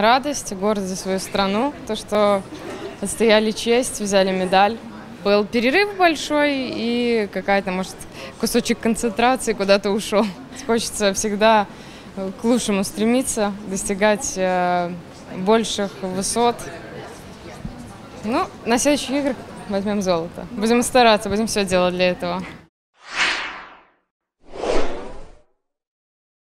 Радость, гордость за свою страну, то, что отстояли честь, взяли медаль. Был перерыв большой и какая-то, может, кусочек концентрации куда-то ушел. Хочется всегда к лучшему стремиться, достигать э, больших высот. Ну, на следующих играх возьмем золото. Будем стараться, будем все делать для этого.